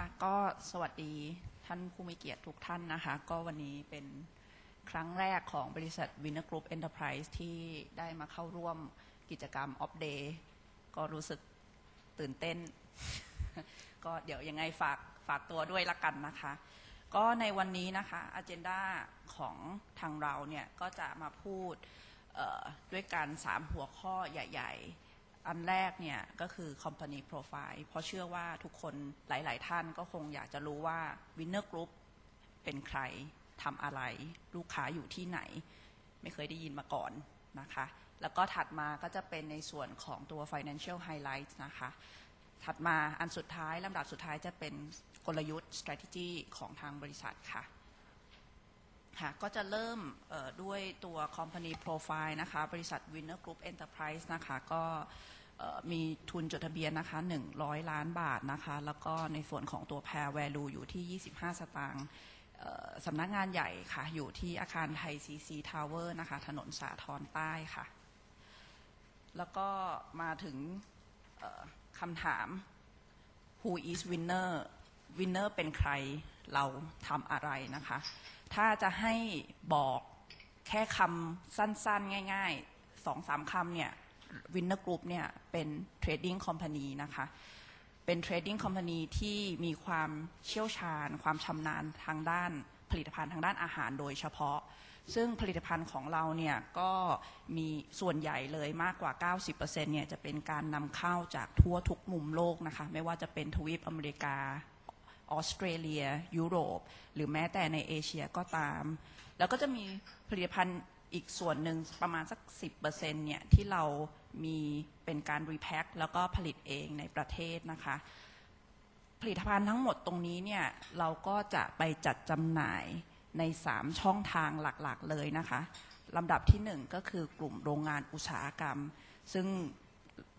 ค่ะก็สวัสดีท่านผู้มีเกียรติทุกท่านนะคะ ก็วันนี้เป็นครั้งแรกของบริษัท Winner Group Enterprise ที่ได้มาเข้าร่วมกิจกรรม Off Day ก็รู้สึกตื่นเต้น ก็เดี๋ยวยังไงฝากฝากตัวด้วยละกันนะคะ ก็ในวันนี้นะคะอ g e n d a ของทางเราเนี่ย ก็จะมาพูดด้วยกันสามหัวข้อใหญ่ ๆ อันแรกเนี่ยก็คือ Company Profile เพราะเชื่อว่าทุกคนหลาย ๆ ท่านก็คงอยากจะรู้ว่า Winner Group เป็นใครทำอะไร ลูกค้าอยู่ที่ไหน ไม่เคยได้ยินมาก่อนนะคะ แล้วก็ถัดมาก็จะเป็นในส่วนของตัว Financial Highlights นะคะ ถัดมาอันสุดท้ายลำดับสุดท้ายจะเป็นกลยุทธ์ strategy ของทางบริษัทค่ะ ค่ะก็จะเริ่มด้วยตัว company profile นะคะ บริษัท Winner Group Enterprise นะคะ ก็มีทุนจดทะเบียนนะคะ 100 ล้านบาทนะคะ แล้วก็ในส่วนของตัว pair value อยู่ที่ 25 สตางค์สำนักงานใหญ่ค่ะ อยู่ที่อาคารไทย CC Tower นะคะ ถนนสาทรใต้ค่ะ แล้วก็มาถึงคำถาม who is winner winner เป็นใคร เราทำอะไรนะคะ ถ้าจะให้บอกแค่คำสั้นๆ ง่ายๆสองสามคำเนี่ย Winner Group เนี่ยเป็น Trading Company นะคะ เป็น Trading Company ที่มีความเชี่ยวชาญ ความชำนาญทางด้านผลิตภัณฑ์ทางด้านอาหารโดยเฉพาะ ซึ่งผลิตภัณฑ์ของเราเนี่ยก็มีส่วนใหญ่เลยมากกว่า 90%เนี่ยจะเป็นการนำเข้าจากทั่วทุกมุมโลกนะคะ ไม่ว่าจะเป็นทวีปอเมริกา ออสเตรเลีย ยุโรป หรือแม้แต่ในเอเชียก็ตาม แล้วก็จะมีผลิตภัณฑ์อีกส่วนหนึ่งประมาณสัก 10%เนี่ยที่เรามีเป็นการรีแพ็คแล้วก็ผลิตเองในประเทศนะคะ ผลิตภัณฑ์ทั้งหมดตรงนี้เนี่ยเราก็จะไปจัดจำหน่ายใน 3 ช่องทางหลักๆเลยนะคะลำดับที่ 1 ก็คือกลุ่มโรงงานอุตสาหกรรม ซึ่ง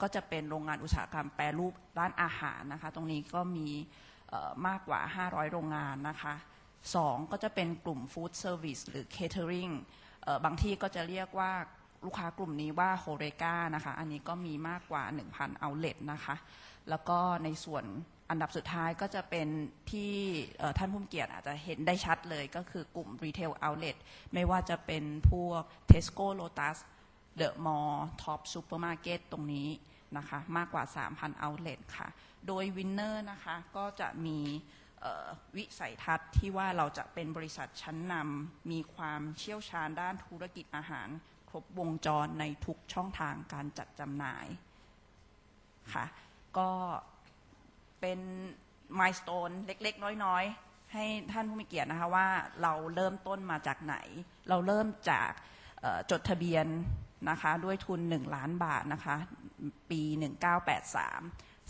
ก็จะเป็นโรงงานอุตสาหกรรมแปรรูปร้านอาหารนะคะ ตรงนี้ก็มี มากกว่า 500 โรงงานนะคะสองก็จะเป็นกลุ่มฟู้ดเซอร์วิสหรือเคเทอริงบางที่ก็จะเรียกว่าลูกค้ากลุ่มนี้ว่าโฮเรกานะคะ อันนี้ก็มีมากกว่า 1,000เอาเล t นะคะ แล้วก็ในส่วนอันดับสุดท้ายก็จะเป็นที่ท่านผู้มเกียรติอาจจะเห็นได้ชัดเลยก็คือกลุ่ม Retail Outlet ไม่ว่าจะเป็นพวก Tesco Lotus The Mall Top Supermarket ตรงนี้ นะคะมากกว่า 3,000 Outlet ค่ะ โดย Winner นะคะก็จะมีวิสัยทัศน์ที่ว่าเราจะเป็นบริษัทชั้นนำมีความเชี่ยวชาญด้านธุรกิจอาหาร ครบวงจรในทุกช่องทางการจัดจำหน่ายค่ะก็เป็นมายสเตนเล็ก ๆ น้อย ๆ ให้ท่านผู้มีเกียรตินะคะว่าเราเริ่มต้นมาจากไหน เราเริ่มจาก จดทะเบียนนะคะด้วยทุน 1 ล้านบาทนะคะปี 1983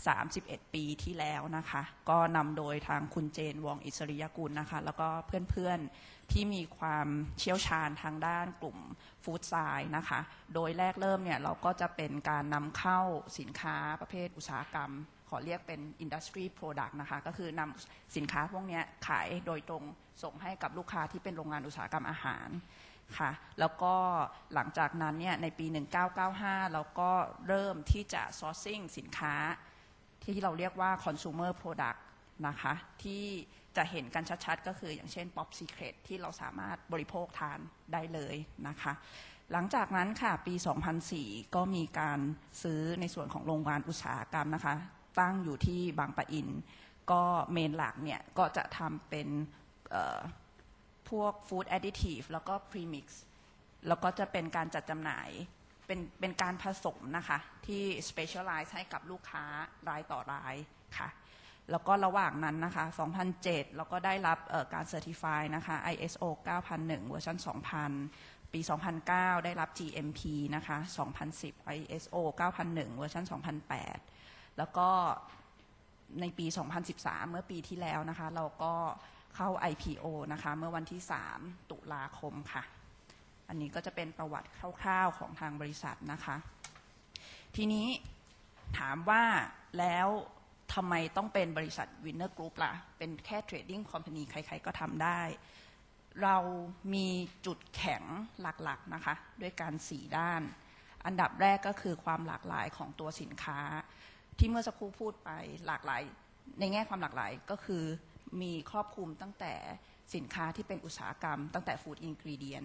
31 ปีที่แล้วนะคะ ก็นำโดยทางคุณเจนวองอิสริยกุลนะคะ แล้วก็เพื่อนๆที่มีความเชี่ยวชาญทางด้านกลุ่มฟู้ดไซน์นะคะ โดยแรกเริ่มเนี่ยเราก็จะเป็นการนำเข้าสินค้าประเภทอุตสาหกรรม ขอเรียกเป็น industry product นะคะ ก็คือนำสินค้าพวกนี้ขายโดยตรงส่งให้กับลูกค้าที่เป็นโรงงานอุตสาหกรรมอาหาร ค่ะแล้วก็หลังจากนั้นเนี่ยในปี 1995 เราก็เริ่มที่จะ sourcing สินค้า ที่เราเรียกว่า consumer product นะคะที่จะเห็นกันชัดๆ ก็คืออย่างเช่น pop secret ที่เราสามารถบริโภคทานได้เลยนะคะ หลังจากนั้นค่ะปี 2004 ก็มีการซื้อในส่วนของโรงงานอุตสาหกรรมนะคะ ตั้งอยู่ที่บางปะอิน ก็เมนหลักเนี่ยก็จะทำเป็น พวก food additive แล้วก็ premix แล้วก็จะเป็นการจัดจำหน่าย เป็นเป็นการผสมนะคะ ที่ specialize ให้กับลูกค้ารายต่อรายค่ะ แล้วก็ระหว่างนั้นนะคะ 2007 แล้วก็ได้รับเอ่อการ certify นะคะ ISO 9001 เวอร์ชัน2000 ปี 2009 ได้รับ GMP นะคะ 2010 ISO 9001 เวอร์ชัน2008 แล้วก็ในปี 2013 เมื่อปีที่แล้วนะคะ เราก็ เข้า IPO นะคะเมื่อวันที่ 3 ตุลาคมค่ะ อันนี้ก็จะเป็นประวัติคร่าวๆของทางบริษัทนะคะ ทีนี้ถามว่าแล้วทำไมต้องเป็นบริษัท Winner Group ล่ะ เป็นแค่ Trading Company ใครๆก็ทำได้ เรามีจุดแข็งหลักๆนะคะ ด้วยการสี่ด้าน อันดับแรกก็คือความหลากหลายของตัวสินค้า ที่เมื่อสักครู่พูดไปหลากหลาย ในแง่ความหลากหลายก็คือ มีครอบคลุมตั้งแต่สินค้าที่เป็นอุตสาหกรรม ตั้งแต่ฟู้ดอินก e เดียน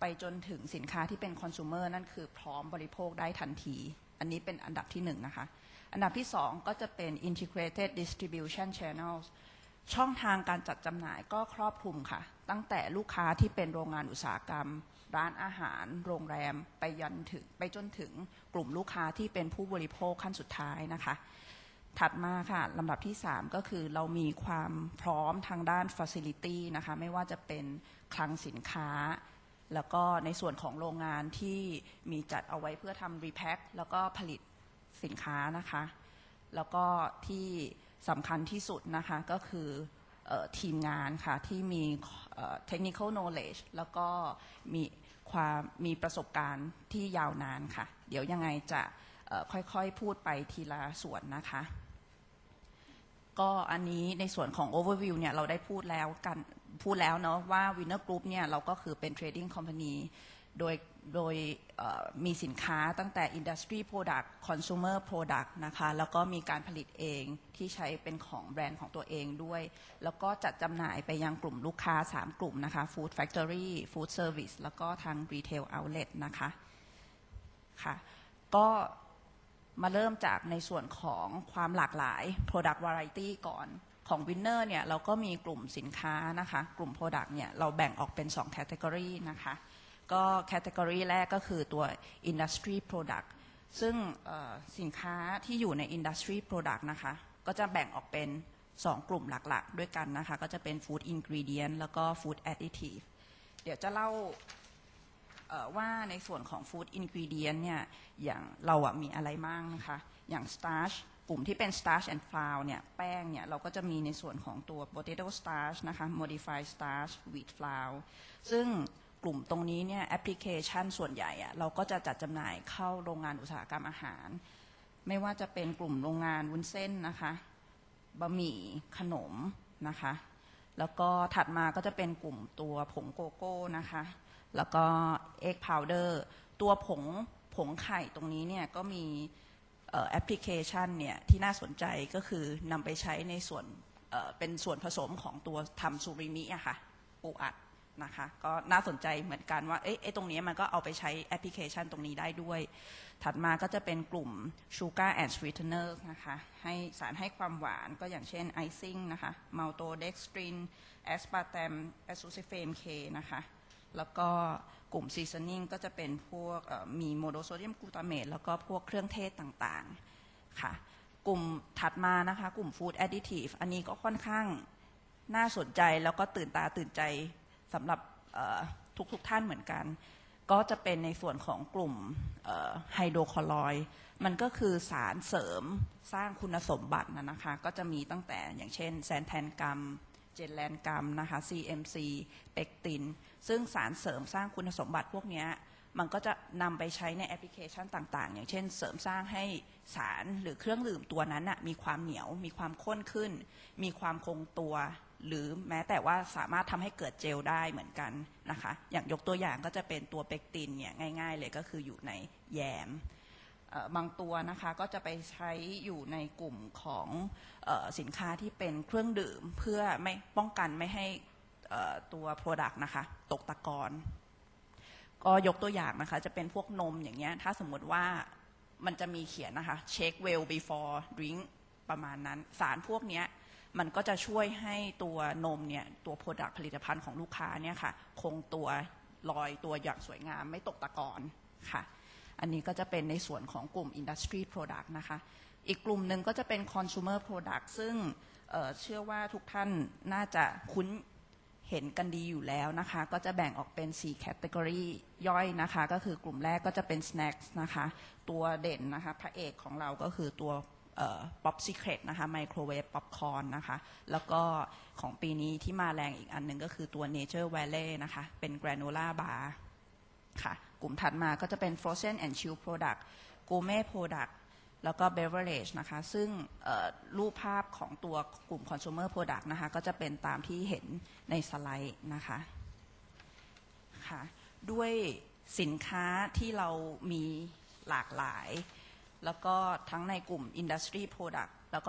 ไปจนถึงสินค้าที่เป็นคอน sumer นั่นคือพร้อมบริโภคได้ทันที อันนี้เป็นอันดับที่หนึ่งนะคะ อันดับที่สองก็จะเป็น integrated distribution channels ช่องทางการจัดจำหน่ายก็ครอบคลุมค่ะ ตั้งแต่ลูกค้าที่เป็นโรงงานอุตสาหกรรม ร้านอาหาร โรงแรม ไปยันถึงไปจนถึงกลุ่มลูกค้าที่เป็นผู้บริโภคขั้นสุดท้ายนะคะ ถัดมาค่ะลำดับที่ 3 ก็คือเรามีความพร้อมทางด้าน Facility นะคะไม่ว่าจะเป็นคลังสินค้า แล้วก็ในส่วนของโรงงานที่มีจัดเอาไว้เพื่อทำรีแพ็คแล้วก็ผลิตสินค้านะคะ แล้วก็ที่สำคัญที่สุดนะคะก็คือออทีมงานค่ะที่มีเอ่อ technical knowledge แล้วก็มีความมีประสบการณ์ที่ยาวนานค่ะ เดี๋ยวยังไงจะค่อยๆ พูดไปทีละส่วนนะคะ ก็อันนี้ในส่วนของ overview เนี่ยเราได้พูดแล้วกันพูดแล้วเนาะว่า Winner Group เนี่ยเราก็คือเป็น trading company โดยโดยมีสินค้าตั้งแต่ industry product consumer product นะคะ แล้วก็มีการผลิตเองที่ใช้เป็นของแบรนด์ของตัวเองด้วย แล้วก็จัดจำหน่ายไปยังกลุ่มลูกค้า 3 กลุ่มนะคะ food factory food service แล้วก็ทาง retail outlet นะคะค่ะก็ มาเริ่มจากในส่วนของความหลากหลาย product variety ก่อนของ Winner เนี่ยเราก็มีกลุ่มสินค้านะคะ กลุ่ม Product เนี่ยเราแบ่งออกเป็น 2 category นะคะ ก็แคตตากรีแรกก็คือตัว Industry Product ซึ่งสินค้าที่อยู่ใน Industry Product นะคะ ก็จะแบ่งออกเป็น 2 กลุ่มหลักๆ ด้วยกันนะคะ ก็จะเป็น Food Ingredient แล้วก็ Food Additive เดี๋ยวจะเล่า ว่าในส่วนของ Food Ingredient เนี่ยอย่างเราอะมีอะไรบ้างนะคะ อย่าง Starch กลุ่มที่เป็น starch and flour เนี่ยแป้งเนี่ยเราก็จะมีในส่วนของตัว potato starch นะคะ modified starch wheat flour ซึ่งกลุ่มตรงนี้เนี่ยแอปพลิเคชันส่วนใหญ่อะเราก็จะจัดจำหน่ายเข้าโรงงานอุตสาหกรรมอาหาร ไม่ว่าจะเป็นกลุ่มโรงงานวุ้นเส้นนะคะบะหมี่ขนมนะคะ แล้วก็ถัดมาก็จะเป็นกลุ่มตัวผงโกโก้นะคะ แล้วก็ egg powder ตัวผงผงไข่ตรงนี้เนี่ยก็มีแอปพลิเคชันเนี่ยที่น่าสนใจก็คือนำไปใช้ในส่วนเป็นส่วนผสมของตัวทำซูริมิอะค่ะปูอัดนะคะก็น่าสนใจเหมือนกันว่าเอ๊ะตรงนี้มันก็เอาไปใช้แอปพลิเคชันตรงนี้ได้ด้วย ถัดมาก็จะเป็นกลุ่ม Sugar and Sweetener นะคะให้สารให้ความหวานก็อย่างเช่น Icing นะคะ Maltodextrin Aspartame Acesulfame K นะคะ แล้วก็กลุ่ม seasoning ก็จะเป็นพวกมีโมโนโซเดียมกลูตาเมตแล้วก็พวกเครื่องเทศต่างๆค่ะกลุ่มถัดมานะคะ กลุ่ม food additive อันนี้ก็ค่อนข้างน่าสนใจแล้วก็ตื่นตาตื่นใจสำหรับทุกๆทท่านเหมือนกัน ก็จะเป็นในส่วนของกลุ่มไฮโดรคลอยด์มันก็คือสารเสริมสร้างคุณสมบัตินะนะคะ ก็จะมีตั้งแต่อย่างเช่นแซนแทนกัม เจนแลนกัมนะคะ CMC เปกติน ซึ่งสารเสริมสร้างคุณสมบัติพวกนี้มันก็จะนำไปใช้ในแอปพลิเคชันต่างๆ อย่างเช่น เสริมสร้างให้สารหรือเครื่องดื่มตัวนั้นนะมีความเหนียว มีความข้นขึ้น มีความคงตัว หรือแม้แต่ว่าสามารถทำให้เกิดเจลได้เหมือนกันนะคะ อย่างยกตัวอย่างก็จะเป็นตัวเปกตินเนี่ยง่าย ๆ เลยก็คืออยู่ในแยม บางตัวนะคะก็จะไปใช้อยู่ในกลุ่มของออสินค้าที่เป็นเครื่องดื่ม เพื่อไม่ป้องกันไม่ให้ตัว Product นะคะตกตะกอนก็ยกตัวอย่างนะคะ จะเป็นพวกนมอย่างเงี้ย ถ้าสมมติว่ามันจะมีเขียนนะคะ check well before drink ประมาณนั้น สารพวกเนี้ยมันก็จะช่วยให้ตัวนมเนี่ย ตัว Product ผลิตภัณฑ์ของลูกค้าเนี่ยค่ะ คงตัวลอยตัวอย่างสวยงามไม่ตกตะกอนค่ะ อันนี้ก็จะเป็นในส่วนของกลุ่ม Industry Product นะคะ อีกกลุ่มหนึ่งก็จะเป็น Consumer Product ซึ่งเชื่อว่าทุกท่านน่าจะคุ้นเห็นกันดีอยู่แล้วนะคะ ก็จะแบ่งออกเป็น 4 Category ย่อยนะคะ ก็คือกลุ่มแรกก็จะเป็น Snacks นะคะ ตัวเด่นนะคะ พระเอกของเราก็คือตัว Pop Secret นะคะไมโครเวฟป๊อปคอร์นนะคะ แล้วก็ของปีนี้ที่มาแรงอีกอันหนึ่งก็คือตัว Nature Valley นะคะ เป็น Granola Bar ค่ะ กลุ่มถัดมาก็จะเป็น frozen and chill product gourmet product แล้วก็ beverage นะคะ ซึ่งรูปภาพของตัวกลุ่ม consumer product นะคะ ก็จะเป็นตามที่เห็นในสไลด์นะคะค่ะด้วยสินค้าที่เรามีหลากหลาย แล้วก็ทั้งในกลุ่ม industry product แล้วก็